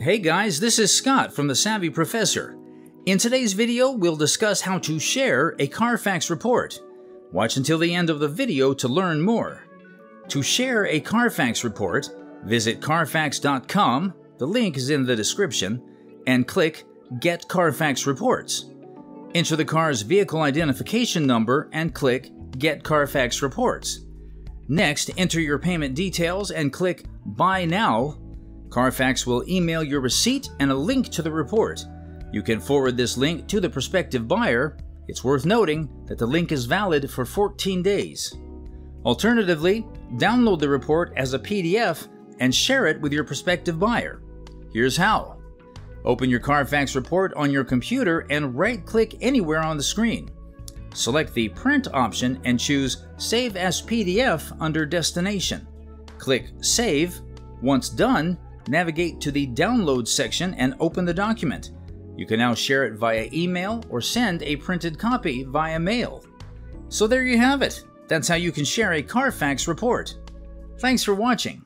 Hey guys, this is Scott from The Savvy Professor. In today's video, we'll discuss how to share a Carfax report. Watch until the end of the video to learn more. To share a Carfax report, visit carfax.com, the link is in the description, and click Get Carfax Reports. Enter the car's vehicle identification number and click Get Carfax Reports. Next, enter your payment details and click Buy Now Carfax will email your receipt and a link to the report. You can forward this link to the prospective buyer. It's worth noting that the link is valid for 14 days. Alternatively, download the report as a PDF and share it with your prospective buyer. Here's how. Open your Carfax report on your computer and right click anywhere on the screen. Select the Print option and choose Save as PDF under Destination. Click Save. Once done, navigate to the Download section and open the document. You can now share it via email or send a printed copy via mail. So there you have it. That's how you can share a Carfax report. Thanks for watching.